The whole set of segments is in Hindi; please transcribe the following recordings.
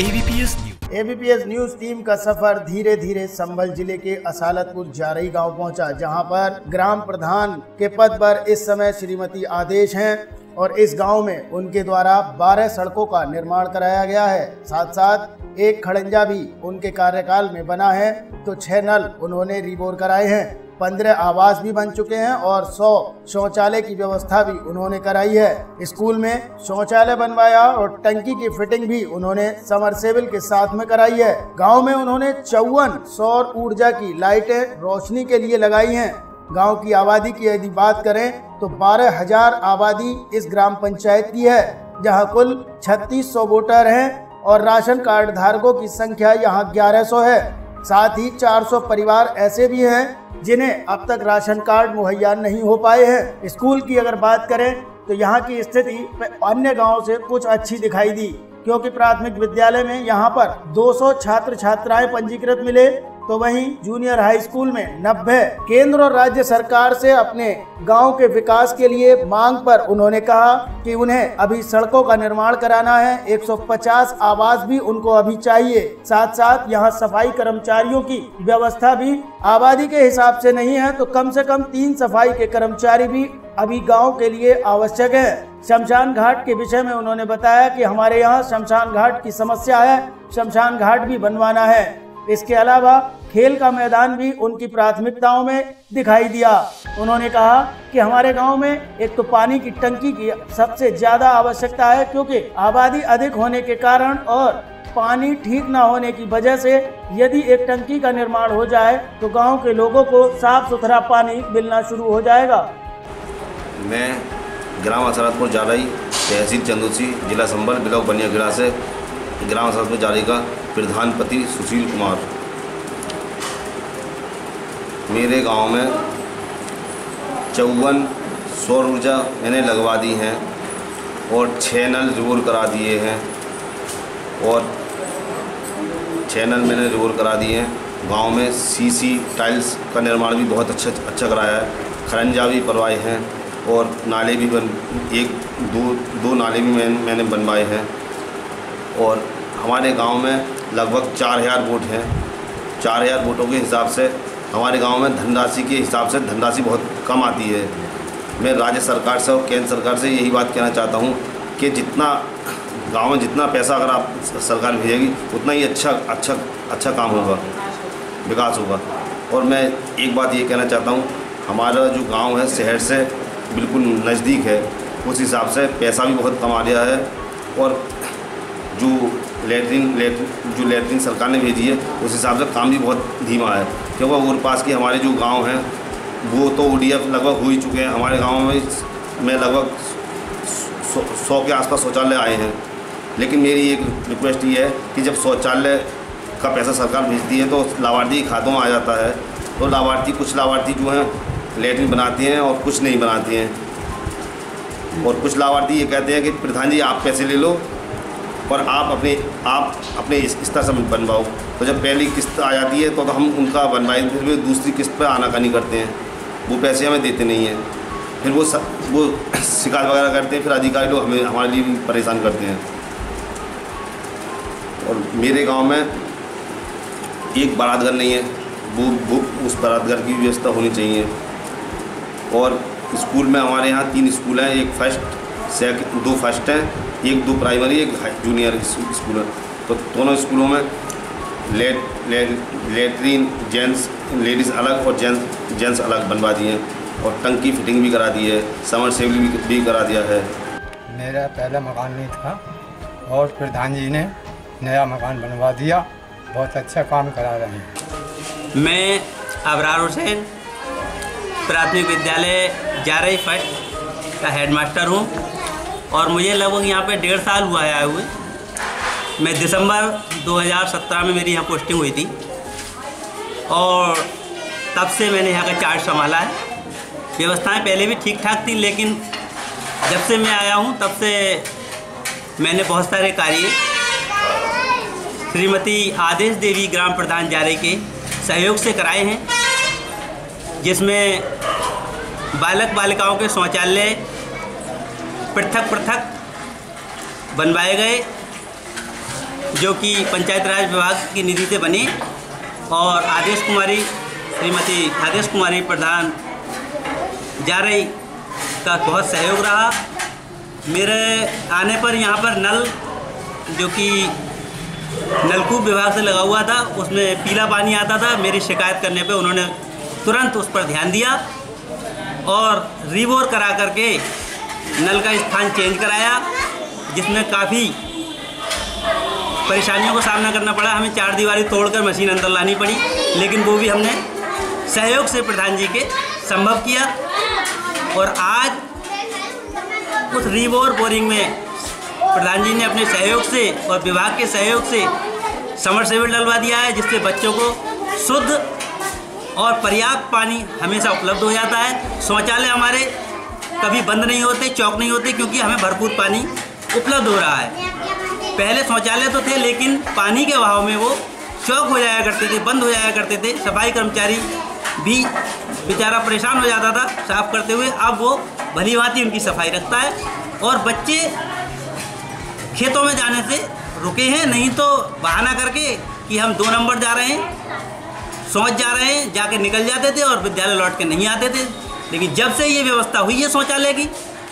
ABPS news ABPS news team का सफ़र धीरे धीरे संभल ज़िले के असालतपुर जारई गाँव पहुँचा, जहाँ पर ग्राम प्रधान के पद पर इस समय श्रीमती आदेश हैं और इस गाँव में उनके द्वारा 12 सड़कों का निर्माण कराया गया है। साथ साथ एक खड़ंजा भी उनके कार्यकाल में बना है तो छह नल उन्होंने रिबोर कराए हैं। पंद्रह आवास भी बन चुके हैं और सौ शौचालय की व्यवस्था भी उन्होंने कराई है। स्कूल में शौचालय बनवाया और टंकी की फिटिंग भी उन्होंने समरसेबल के साथ में कराई है। गाँव में उन्होंने चौवन सौर ऊर्जा की लाइटें रोशनी के लिए लगाई हैं। गाँव की आबादी की यदि बात करें तो बारह हज़ार आबादी इस ग्राम पंचायत की है, जहाँ कुल छत्तीस सौ वोटर हैं और राशन कार्ड धारकों की संख्या यहाँ ग्यारह सौ है। साथ ही 400 परिवार ऐसे भी हैं जिन्हें अब तक राशन कार्ड मुहैया नहीं हो पाए हैं। स्कूल की अगर बात करें तो यहाँ की स्थिति अन्य गाँव से कुछ अच्छी दिखाई दी, क्योंकि प्राथमिक विद्यालय में यहाँ पर 200 छात्र छात्राएँ पंजीकृत मिले तो वहीं जूनियर हाई स्कूल में नब्बे केंद्र और राज्य सरकार से अपने गाँव के विकास के लिए मांग पर उन्होंने कहा कि उन्हें अभी सड़कों का निर्माण कराना है। 150 आवास भी उनको अभी चाहिए। साथ साथ यहाँ सफ़ाई कर्मचारियों की व्यवस्था भी आबादी के हिसाब से नहीं है तो कम से कम तीन सफ़ाई के कर्मचारी भी अभी गाँव के लिए आवश्यक है। शमशान घाट के विषय में उन्होंने बताया कि हमारे यहाँ शमशान घाट की समस्या है। शमशान घाट भी बनवाना है। इसके अलावा खेल का मैदान भी उनकी प्राथमिकताओं में दिखाई दिया। उन्होंने कहा कि हमारे गाँव में एक तो पानी की टंकी की सबसे ज़्यादा आवश्यकता है क्योंकि आबादी अधिक होने के कारण और पानी ठीक न होने की वजह से यदि एक टंकी का निर्माण हो जाए तो गाँव के लोगों को साफ़ सुथरा पानी मिलना शुरू हो जाएगा। मैं ग्राम असरतपुर जारई तहसील चंदूसी, जिला संबल ब्लॉक बनियागढ़ा से ग्राम असरतपुर जारई का प्रधानपति सुशील कुमार। मेरे गाँव में चौवन सौर ऊर्जा मैंने लगवा दी हैं और छः नल रिवोल करा दिए हैं और छः नल मैंने रिवोल करा दिए हैं। गाँव में सीसी टाइल्स का निर्माण भी बहुत अच्छा अच्छा कराया है। खरंजा भी करवाए हैं और नाले भी बन एक दो दो नाले भी मैं, मैंने बनवाए हैं। और हमारे गाँव में लगभग चार हज़ार वोट हैं। चार हज़ार वोटों के हिसाब से हमारे गाँव में धनराशि के हिसाब से धनराशि बहुत कम आती है। मैं राज्य सरकार से और केंद्र सरकार से यही बात कहना चाहता हूँ कि जितना गाँव में जितना पैसा अगर आप सरकार भेजेगी, उतना ही अच्छा अच्छा अच्छा काम होगा, विकास होगा। और मैं एक बात ये कहना चाहता हूँ, हमारा जो गाँव है, शहर से बिल्कुल नज़दीक है, उस हिसाब से पैसा भी बहुत कमा लिया है। और जो लेटरिन लेट जो लेटरिन सरकार ने भेजी है उस हिसाब से काम भी बहुत धीमा है। क्योंकि और पास के हमारे जो गाँव हैं वो तो ओ लगभग हो ही चुके हैं। हमारे गाँव में में लगभग सौ, के आसपास शौचालय आए हैं। लेकिन मेरी एक रिक्वेस्ट ये है कि जब शौचालय का पैसा सरकार भेजती है तो लाभार्थी खातों में आ जाता है। तो लाभार्थी कुछ लाभार्थी जो हैं लेटरिन बनाती हैं और कुछ नहीं बनाती हैं। और कुछ लाभार्थी ये कहते हैं कि प्रधान जी आप पैसे ले लो और आप अपने आप अपने स्तर से बनवाओ। तो जब पहली किस्त आ जाती है तो, तो हम उनका बनवाए फिर भी दूसरी किस्त पर आनाकानी करते हैं। वो पैसे हमें देते नहीं हैं। फिर वो स, वो शिकायत वगैरह करते हैं फिर अधिकारी लोग हमें हमारे लिए परेशान करते हैं। और मेरे गाँव में एक बारात घर नहीं है। वो वो उस बारात घर की व्यवस्था होनी चाहिए। और स्कूल में हमारे यहाँ तीन स्कूल हैं एक फ़र्स्ट सेकंड दो फ़र्स्ट हैं एक दो प्राइमरी एक जूनियर स्कूल है तो दोनों स्कूलों में लेट, लेट लेटरीन जेंट्स लेडीज़ अलग और जेंट्स जेंट्स अलग बनवा दिए हैं और टंकी फिटिंग भी करा दी है समर सेवली भी, भी करा दिया है। मेरा पहला मकान नहीं था और प्रधान जी ने नया मकान बनवा दिया। बहुत अच्छा काम करा रहे हैं। मैं अबरार हुसैन प्राथमिक विद्यालय जारई फ़र्स्ट का हेडमास्टर हूँ। और मुझे लगभग यहाँ पे डेढ़ साल हुआ है आए हुए। मैं दिसंबर 2017 में मेरी यहाँ पोस्टिंग हुई थी। और तब से मैंने यहाँ का चार्ज संभाला है। व्यवस्थाएँ पहले भी ठीक ठाक थी, लेकिन जब से मैं आया हूँ, तब से मैंने बहुत सारे कार्य श्रीमती आदेश देवी ग्राम प्रधान जारे के सहयोग से कराए हैं, जिसमें बालक बालिकाओं के शौचालय पृथक पृथक बनवाए गए, जो कि पंचायत राज विभाग की निधि से बनी और आदेश कुमारी, श्रीमती आदेश कुमारी प्रधान जा रही का बहुत सहयोग रहा। मेरे आने पर यहाँ पर नल, जो कि नलकूप विभाग से लगा हुआ था, उसमें पीला पानी आता था, मेरी शिकायत करने पे उन्होंने तुरंत उस पर ध्यान दिया और रिवोर करा करके नल का स्थान चेंज कराया, जिसमें काफ़ी परेशानियों का सामना करना पड़ा। हमें चार दीवारी तोड़कर मशीन अंदर लानी पड़ी, लेकिन वो भी हमने सहयोग से प्रधान जी के संभव किया। और आज उस रिवोर बोरिंग में प्रधान जी ने अपने सहयोग से और विभाग के सहयोग से समरसेबल डलवा दिया है, जिससे बच्चों को शुद्ध और पर्याप्त पानी हमेशा उपलब्ध हो जाता है। शौचालय हमारे कभी बंद नहीं होते, चौक नहीं होते क्योंकि हमें भरपूर पानी उपलब्ध हो रहा है। पहले शौचालय तो थे, लेकिन पानी के अभाव में वो चौक हो जाया करते थे, बंद हो जाया करते थे। सफ़ाई कर्मचारी भी बेचारा परेशान हो जाता था साफ़ करते हुए। अब वो भली भांति उनकी सफ़ाई रखता है और बच्चे खेतों में जाने से रुके हैं। नहीं तो बहाना करके कि हम दो नंबर जा रहे हैं सोच जा रहे हैं, जाके निकल जाते थे और विद्यालय लौट के नहीं आते थे। लेकिन जब से ये व्यवस्था हुई है शौचालय की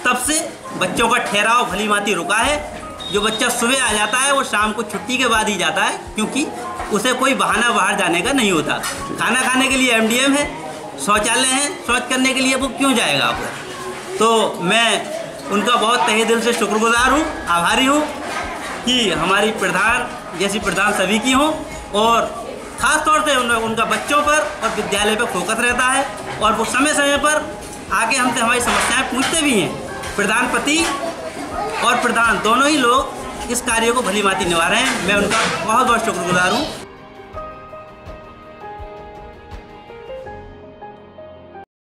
तब से बच्चों का ठहराव भली भांति रुका है। जो बच्चा सुबह आ जाता है वो शाम को छुट्टी के बाद ही जाता है क्योंकि उसे कोई बहाना बाहर जाने का नहीं होता। खाना खाने के लिए एमडीएम है शौचालय है शौच करने के लिए वो क्यों जाएगा आपको? तो मैं उनका बहुत तहे दिल से शुक्रगुजार हूँ आभारी हूँ कि हमारी प्रधान जैसी प्रधान सभी की हों और ख़ास तौर से उन, उनका बच्चों पर और विद्यालय पर फोकस रहता है। और वो समय समय पर आगे हमसे हमारी समस्याएँ पूछते भी हैं। प्रधानपति और प्रधान दोनों ही लोग इस कार्य को भली भांति निभा रहे हैं। मैं उनका बहुत बहुत शुक्रगुजार हूँ।